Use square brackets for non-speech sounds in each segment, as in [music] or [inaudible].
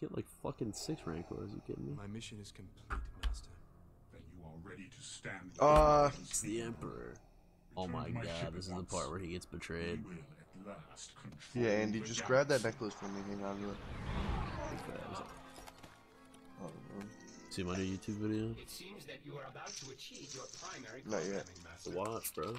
get like fucking six rancors. You kidding me? My mission is complete, Master. Then you are ready to stand. Uh, against It's the Emperor. Oh my my god, this is the part where he gets betrayed. will at last control Yeah, Andy, the just grab that necklace for me. Hang on to it. Oh. See my new YouTube video? It seems that you are about to achieve your primary Not yet. programming, Master. Watch, bro.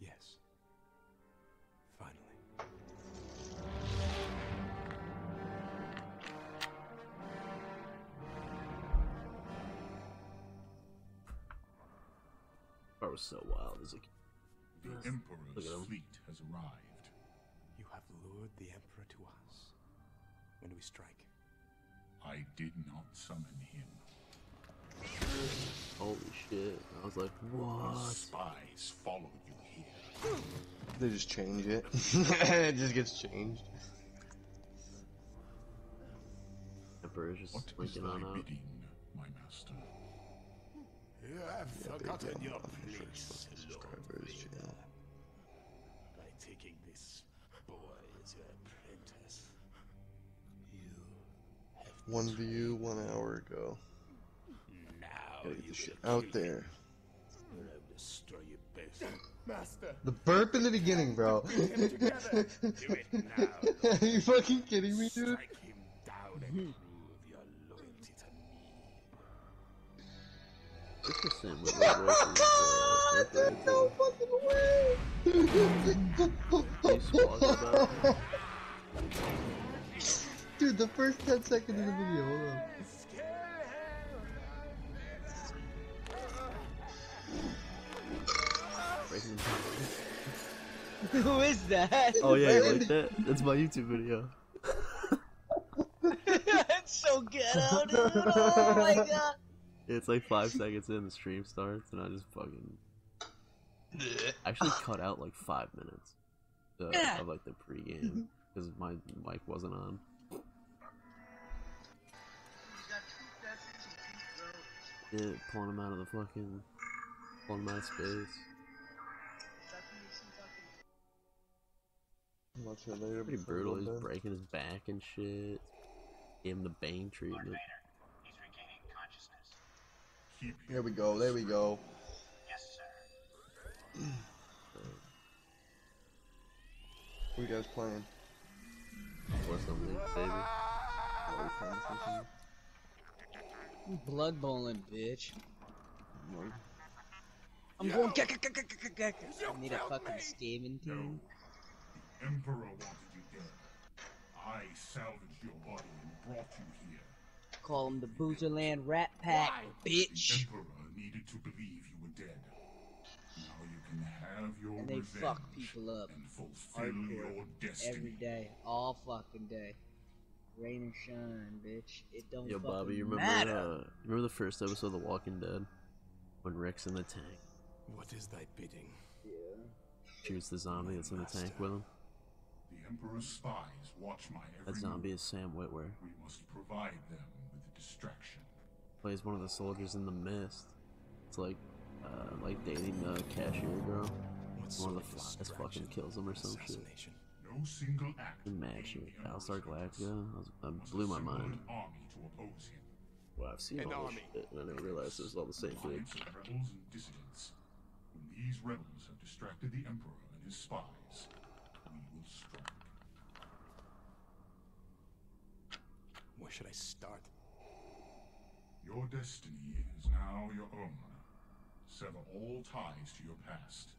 Yes. Was so wild as a kid. The uh, Look Emperor's fleet has arrived. You have lured the Emperor to us. When do we strike? I did not summon him. Holy shit. I was like, The what? spies follow you here. They just change it. [laughs] it just gets changed. Emperor's just What is linking thy on bidding, my master? You have Yeah, forgotten your on place, Lord subscribers By taking this boy as your apprentice, you have One view, one hour ago. now get you the out there. I will destroy you both. Master, The burp in the beginning, bro. bring him together. [laughs] Do it now. Are you fucking kidding me, dude? Hmm. It's the same with Red uh, There's no fucking way. He's talking about. Dude, the first 10 seconds of the video, hold on. [laughs] Who is that? Oh yeah, you like [laughs] that? That's my YouTube video. [laughs] That's so ghetto, dude. Oh my god. It's like five seconds in, the stream starts, and I just fucking. Actually [laughs] cut out like five minutes uh, Yeah. of like the pregame because my mic wasn't on. Yeah, pulling him out of the fucking. pulling him out of space. Watch it later. Pretty before brutal. we're He's breaking his back and shit. Gave him the Bane treatment. He's regaining consciousness. Keep There we go, there we go. Yes, sir. What are you guys playing? Or something, baby. What are you playing something? Blood bowling, bitch. No. I'm going. Gak, gak. I need a fucking scamming team. The Emperor wanted you dead. I salvaged your body and brought you here. Call him the Boozerland Rat Pack, The bitch. Emperor needed to believe you were dead. Now you can have your And they revenge fuck people up and fulfill hardcore your destiny. every day, all fucking day. Rain or shine, bitch. It don't Yo, fucking Bobby, you matter. remember? Uh, remember the first episode of The Walking Dead when Rick's in the tank, What is thy bidding? Yeah. shoots the zombie that's in the tank with him. The Emperor's spies watch my every That zombie move. is Sam Witwer. We must provide them with a distraction. Plays one of the soldiers in the mist. It's like, uh, like dating the cashier girl. What One of the of flies fucking kills him or some shit. Assassination. No single act. And mad aimed shit. the Emperor's Battlestar Galactica. I was, that must blew my mind. Army to oppose him. Well, I've seen An all army. this shit, and I never realized it was all the same thing. Alliance of rebels and dissidents. When these rebels have distracted the Emperor and his spies, we will strike. Where should I start? Your destiny is now your own. Sever all ties to your past.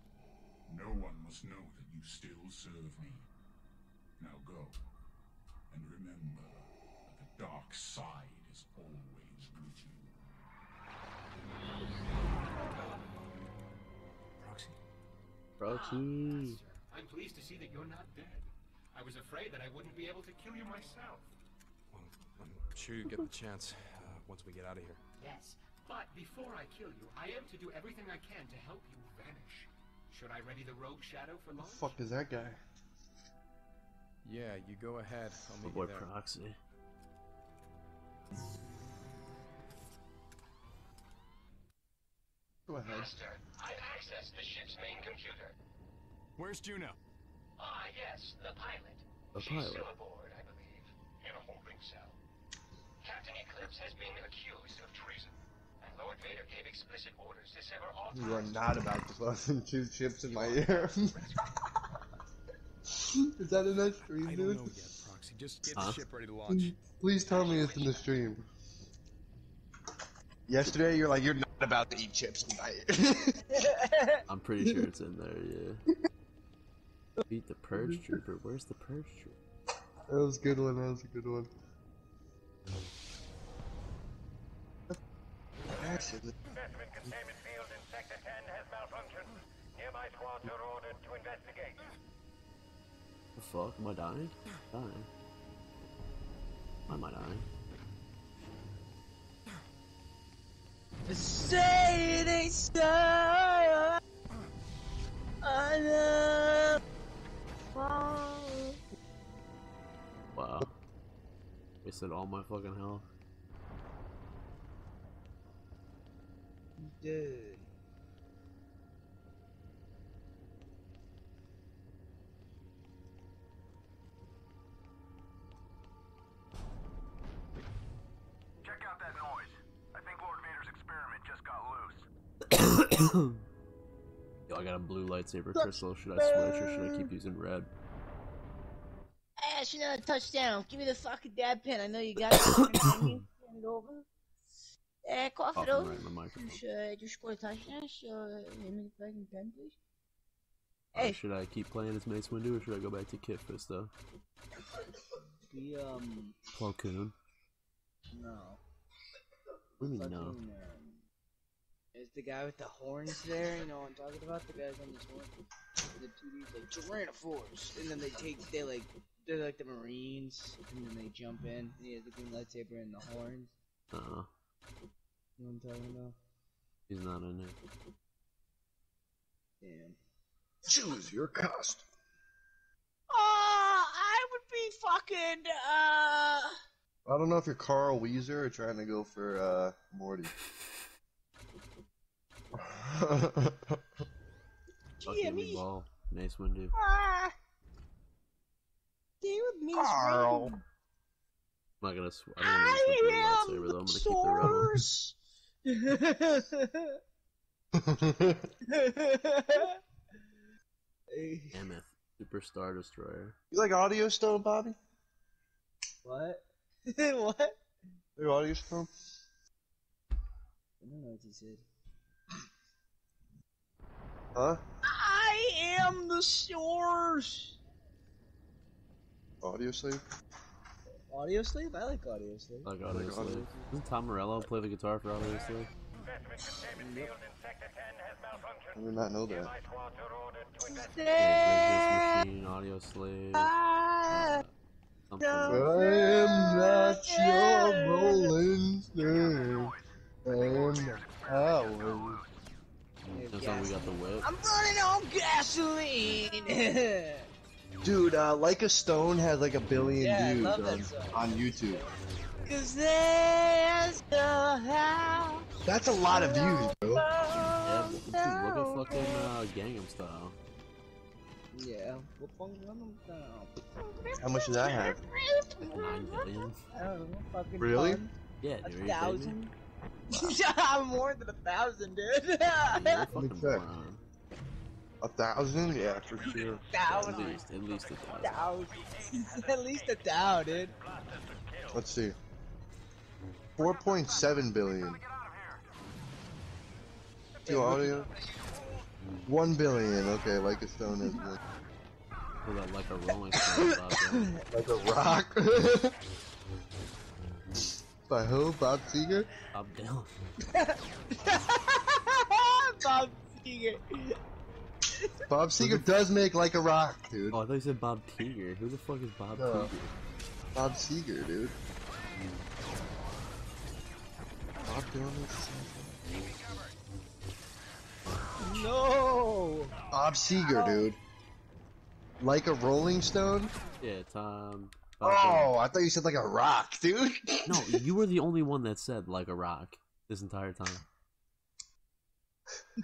No one must know that you still serve me. Now go, and remember that the dark side is always with you. Proxy. Proxy. I'm pleased to see that you're not dead. I was afraid that I wouldn't be able to kill you myself. Well, I'm sure you get the chance once we get out of here. Yes, but before I kill you, I am to do everything I can to help you vanish. Should I ready the rogue shadow for launch? Fuck is that guy? Yeah, you go ahead. I'll My meet boy you there. Proxy. Go ahead. Master, I've accessed the ship's main computer. Where's Juno? Ah, yes, the pilot. The She's pilot. still aboard, I believe, in a holding cell. House has been accused of treason, and Lord Vader gave explicit orders to sever all You are not about to fucking shoot chips in my ear. [laughs] Is that in that stream, I don't dude? know yet, Proxy. Just get Huh? the ship ready to launch. Please, please tell me it's in the stream. Yesterday, you're like, you're not about to eat chips tonight. [laughs] I'm pretty sure it's in there, yeah. Beat the Purge Trooper. Where's the Purge Trooper? that was a good one. That was a good one. Specimen containment field in Sector 10 has malfunctioned. Nearby squads are ordered to investigate. The fuck? Am I dying? Dying. Why am I dying? Say it ain't so. I love. Wow. Wasted all my fucking health. Dude. Check out that noise. I think Lord Vader's experiment just got loose. [coughs] Yo, I got a blue lightsaber crystal. Should I switch or should I keep using red? Ah, Ash, another touchdown. Give me the fucking dab pen. I know you got it. [coughs] Hand it over. Cough it Coughing over. right in the microphone. Just, just score a touchdown. So, give fucking pen. Hey. should I keep playing as Mace Windu or should I go back to Kit Fisto? The, um, Plo Koon? no. What do you mean no? um, there's the guy with the horns there, you know what I'm talking about? The guys on this horn. The two dudes like Tyrannosaurus, and then they take, they like, they're like the Marines, and then they jump in. And he has the green lightsaber and the horns. Uh, You know what I'm talking about? he's not in it. Damn. Choose your cost. Uh, I would be fucking, uh. I don't know if you're Carl Wheezer or trying to go for uh, Morty. Fucking Jimmy. ball. Mace Windu. Ah. Stay with me, Carl. Spring. I'm not gonna. Sw- I don't want to switch I my lightsaber am though. I'm the gonna keep the red one. [laughs] Mammoth. Superstar Destroyer. you like Audio Stone, Bobby? what? [laughs] what? Your Audio Stone? I don't know what you said. Huh? I am the source. Audioslave? Audioslave? I like Audioslave. Like Audio Like Slave. Audio Doesn't Tom Morello play the guitar for Audio Slave? Specimen containment field in Sector 10 has I did not know that. Nearby squads are ordered to investigate. Yeah, Machine, Audioslave. Ah, Uh. I am not your rolling stone. I am the power. That's how we got the whip. I'm running on gasoline. [laughs] Dude, uh, Like a Stone has like a billion Yeah, views on, on YouTube. Cause there's the house. That's a lot of views, bro. Yeah, dude, look at fucking uh, Gangnam Style. Yeah. We'll fucking run them down. How much does that have? Nine billion. I don't know. Fucking Really? fun. Yeah, A dude. Are you kidding me? thousand. [laughs] I'm more than a thousand, dude. You're [laughs] a me fucking check. moron. A thousand? Yeah, for sure. At thousand. least, at least a thousand. Thousand. [laughs] At least a thou, dude. Let's see. 4.7 billion. Two audio. 1 billion. Okay, like a stone is one. Look like a Rolling Stone [laughs] like a rock. [laughs] By who? Bob Seger? Bob Dylan. Bob Seger. [laughs] Bob Seger does make like a rock, dude. Oh, I thought you said Bob Tiger. Who the fuck is Bob No. Tiger? Bob Seger, dude. Bob Dylan No. Bob Seger, dude. Like a Rolling Stone? Yeah, Tom. Bob Oh, I thought you said like a rock, dude. No, [laughs] you were the only one that said like a rock this entire time.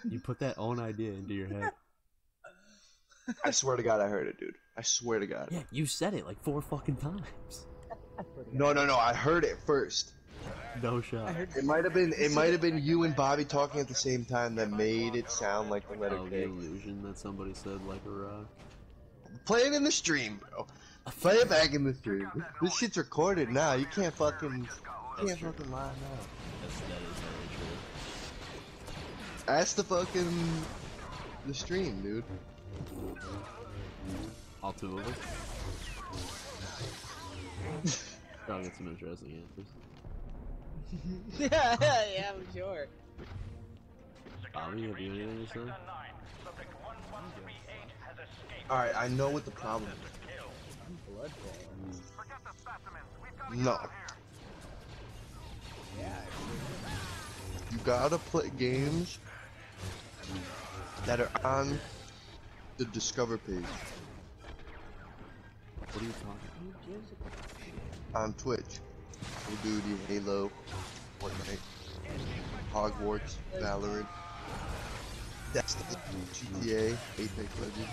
You put that own idea into your head. I swear to God, I heard it, dude. I swear to God. Yeah, you said it like four fucking times. No, no, no. I heard it first. No shot. It might have been it might have been you and Bobby talking at the same time that made it sound like the letter Oh, the illusion that somebody said like a rock. Play it in the stream, bro. Play it back in the stream. This shit's recorded now. You can't fucking you can't That's fucking lie now. That's, that is very true. Ask the fucking the stream, dude. All two of us. Probably get some interesting answers. yeah, [laughs] yeah, I'm sure. Bobby, have you anything to say? Subject 1138 has escaped. All right, I know what the problem is. Blood bowl. Forget the specimens. We've got to No. get out of here. Yeah. You gotta play games that are on the Discover page What are you talking Who gives a on Twitch. Call of Duty, Halo, Fortnite, Hogwarts, Valorant, Destiny, GTA, Apex Legends.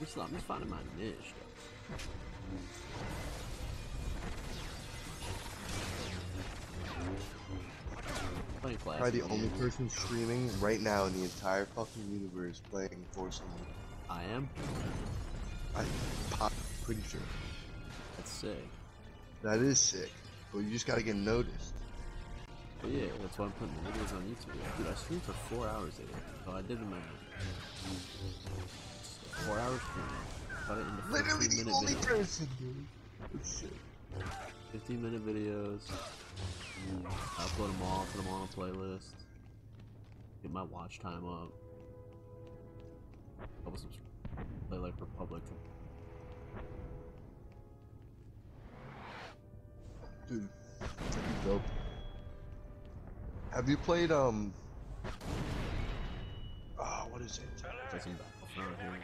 Just, I'm just finding my niche. Probably the only person streaming right now in the entire fucking universe playing Forza. I am. I'm pop- pretty sure. That's sick. That is sick. But you just gotta get noticed. But yeah, that's why I'm putting the videos on YouTube. Dude, I streamed for four hours today. So I did my four hours streaming. Cut it into Literally 15 the minute only videos. person, dude. Oh, that's sick. 15 minute videos. I upload them all, put them all on a playlist. Get my watch time up. Couple some play like Republic. Dude, that'd be dope. Have you played, um... Oh, what is it? Play some Battlefront here.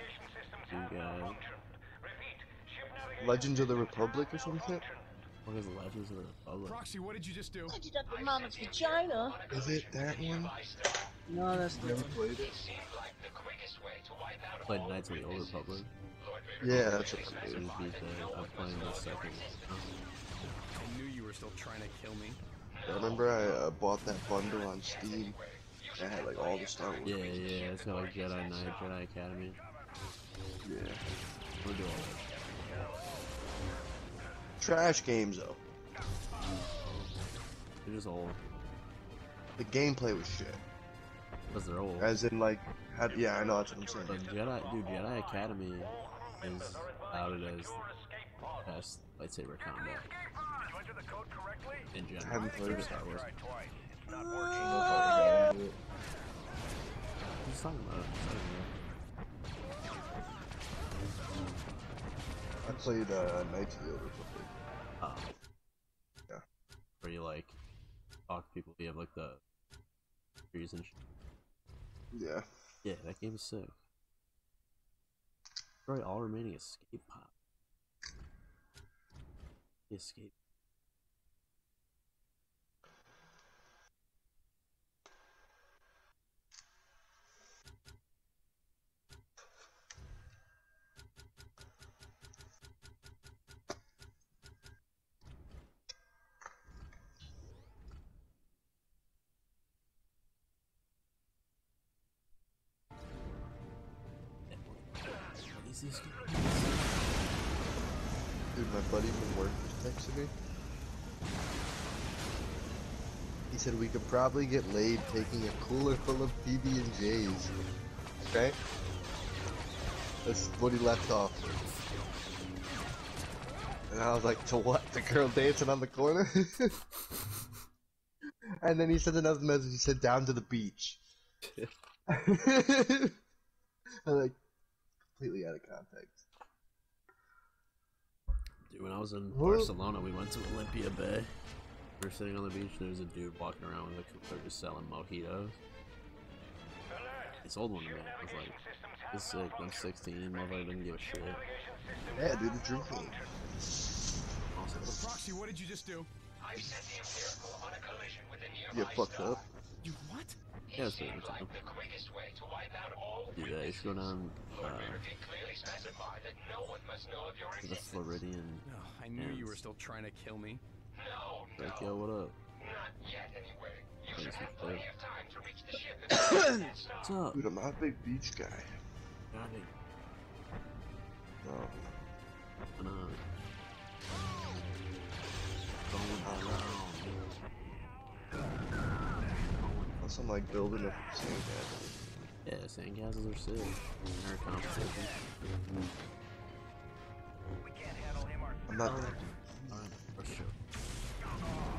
You got Legends of the Republic or something? What is Legends of the Republic? Proxy, what did you just do? Legend of the Mama's Vagina. Is it that one? No, that's You never played it? Played Knights of the Old Republic. Yeah, that's what I I'm doing. just beat that. I'm playing the second one. I knew you were still trying to kill me. I remember I uh, bought that bundle on Steam. That had like all the Star Wars. Yeah, yeah, it's got like Jedi Knight, Jedi Academy. Yeah. We're doing it. Trash games though. They're just old. The gameplay was shit. Because they're old. As in like, had, yeah, I know that's what I'm saying. But Jedi, dude, Jedi Academy is outed as best lightsaber combat in general. haven't played for it. Star Wars. Yeah. He's talking about it. I played uh, Knights of Republic. about. Um, Yeah. Where you like talk to people, you have like the trees and shit. Yeah. Yeah, that game is sick. Destroy all remaining escape pod. Escape. Is? Dude, my buddy from work just texted me. He said we could probably get laid taking a cooler full of PB and J's. Okay? That's what he left off. And I was like, to what? The girl dancing on the corner? [laughs] and then he sent another message. He said, down to the beach. [laughs] I'm like, completely out of context. Dude, when I was in Whoa. Barcelona, we went to Olympia Bay. We were sitting on the beach, and there was a dude walking around with a cooler just selling mojitos. He sold one to me. I was like, this is sick. I'm 16, motherfucker didn't give a shit. Yeah, dude, the drinking. Also, Proxy, what did you just do? I've set the Imperial on a collision with a You nearby fucked star. up. You what? Yeah, it's It pretty seems much like the quickest way to wipe out all Do that. You should go down uh, Lord Vader did clearly specify that no one must know of your to the. Floridian. No, I knew you were still trying to kill me. No, Like, no. yo, what up? Thanks [coughs] for that. What's up? Dude, I'm not a big beach guy. Got it. No. And, uh, going around. Plus, I'm like building a sandcastle. Yeah, sandcastles are sick. They're a competition. I'm not. Alright, for sure.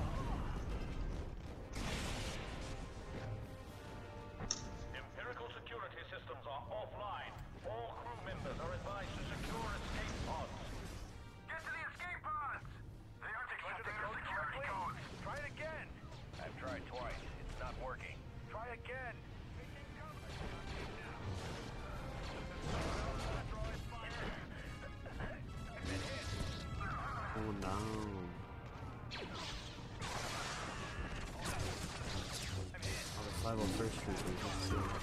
Street sick.